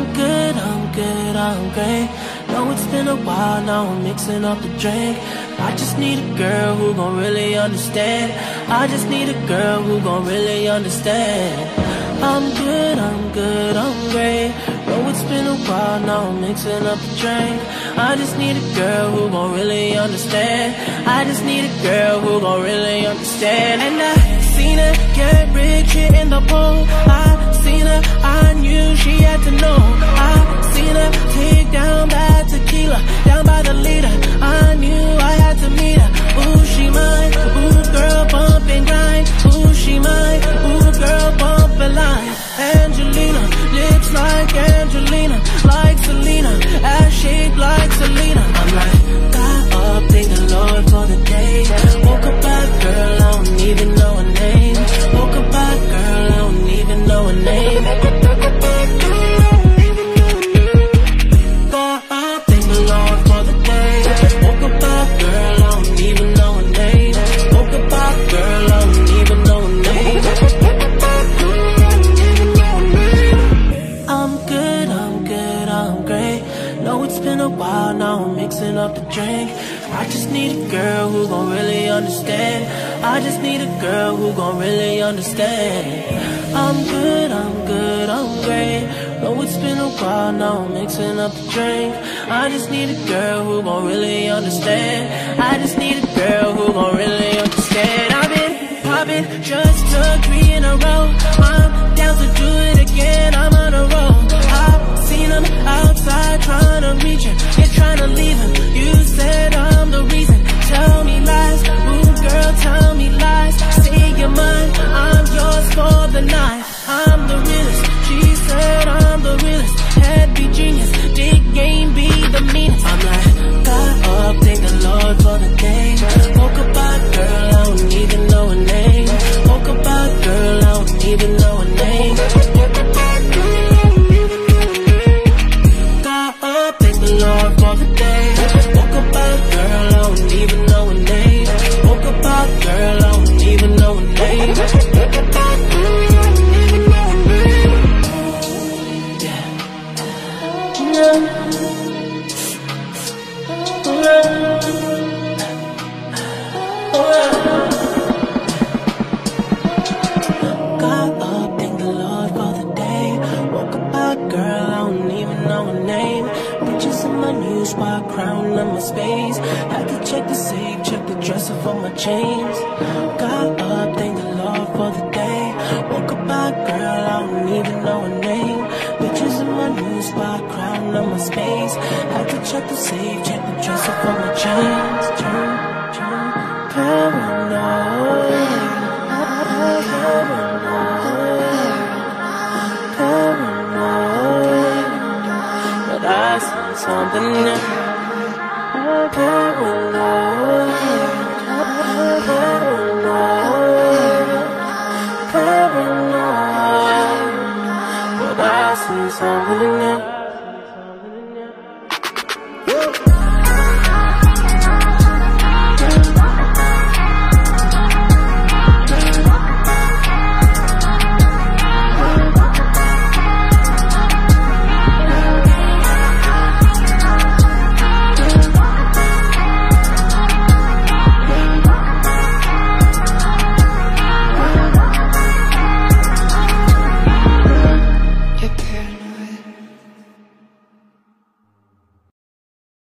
I'm good, I'm good, I'm great. Know it's been a while, now I'm mixing up the drink. I just need a girl who gon' really understand. I just need a girl who gon' really understand. I'm good, I'm good, I'm great. Know it's been a while, now I'm mixing up the drink. I just need a girl who gon' really understand. I just need a girl who gon' really understand. And I seen her get rich in the pool. I seen her, I knew she had to know. I seen her take down I'm up the drink. I just need a girl who gon' really understand. I just need a girl who gon' really understand. I'm good, I'm good, I'm great. Know it's been a while, now I'm mixing up the drink. I just need a girl who gon' really understand. I just need a girl who gon' really understand. I've been popping just took three in a row. Know her name. Bitches in my new spot, crown on my space. Had to check the safe, check the dresser for my chains. Got up, thank the Lord for the day. Woke up bad girl, I don't even know her name. Bitches in my new spot, crown on my space. Had to check the safe, check the dresser for my chains. Chain, chain, paranoid. Something new.